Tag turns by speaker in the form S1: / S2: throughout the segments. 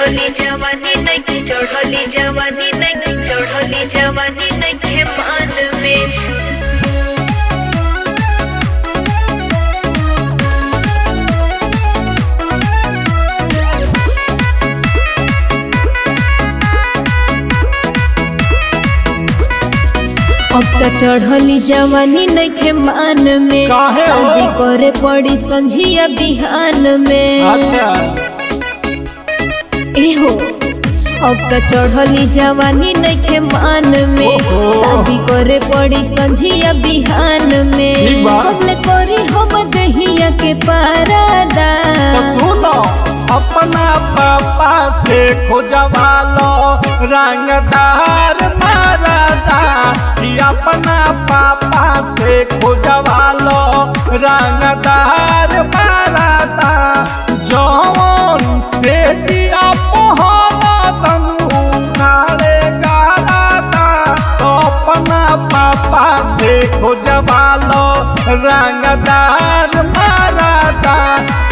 S1: चढ़ली जवानी नहीं चढ़ली जवानी नहीं चढ़ली जवानी नहीं मान में। अब त चढ़ली जवानी नइखे मान में। शादी करे पड़ी संझिया बिहान में।
S2: अच्छा।
S1: एहो। अब त चढ़ली जवानी नइखे मान में शादी करे पड़ी संझिया बिहान में
S2: बा।
S1: करी हम दहिया के पारादा।
S2: सुनो अपना पापा से खोजवालो रंगदार मारदा कि अपना पापा से खोजवालो रंगदार पापा से खोजवालो रंगदार मारदा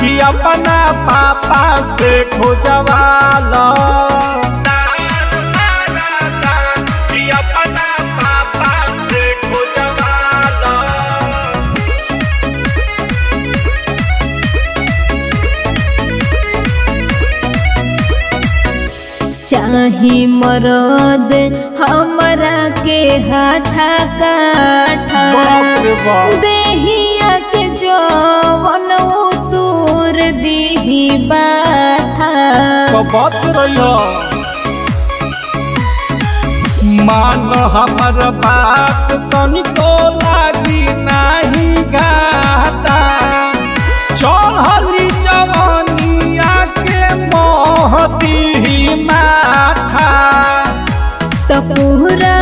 S2: कि अपना पापा से खोजवालो
S1: चाही मरद हमरा के हाथा काठा। देहिया के जवन उतूर दीही बाथा।
S2: तो बात मान हमर बात तनिको लागी नाही घाटा चढ़ली जवानिया के मोहती माथा।
S1: त पूरा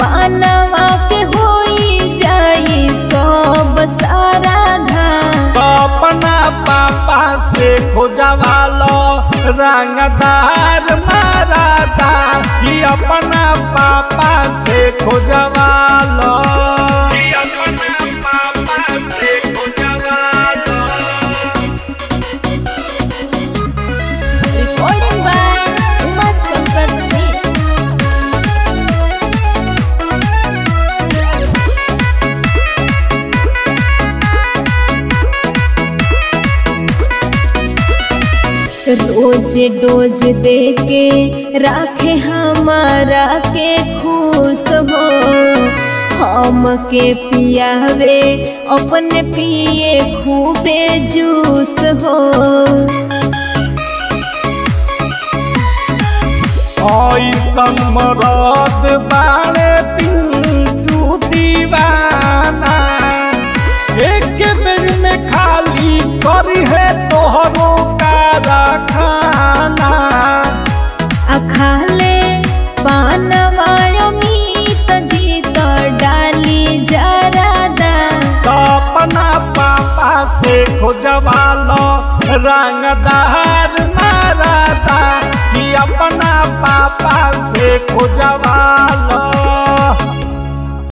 S1: मानवा के होई जाई सब सारा
S2: अपना पापा से खोजवालो रंगदार मारादा कि अपना पापा से खोजवालो कि
S1: रोज डोज दे के राखे हमारा के खुश हो। हम के पियावे, अपने पिए खूबे जूस हो।
S2: ऐसन बाड़े पिंटू दीवाना। खाना
S1: अखाले पानवायो जीत डाली जरादा
S2: तो अपना पापा से खोजवालो रंगदार मारादा कि अपना पापा से खोजवालो